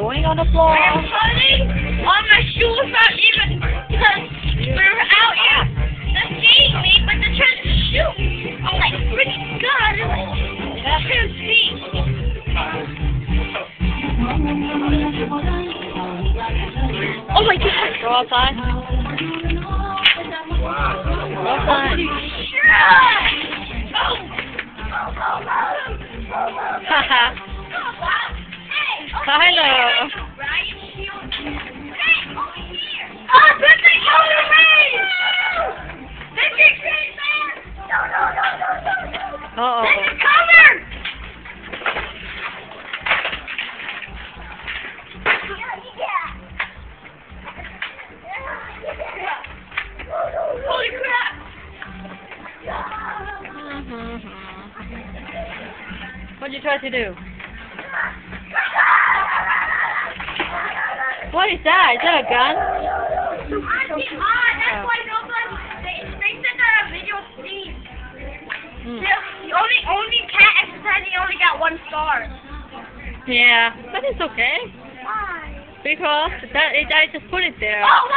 going on the floor? I'm putting on my shoes not even because we're out here. They're seeing me, but they're trying to shoot. I'm like, freaking God, I'm like, I can't see. Oh my God. Go outside. Go outside. Haha. Oh, no! Uh This oh. Is covered! Holy crap! What'd you try to do? What is that? Is that a gun? Ah, that's why nobody, they, they said that our video Steve. The the only, only cat exercise, he only got one star. Yeah, but it's okay Why? because that it, I just put it there. Oh!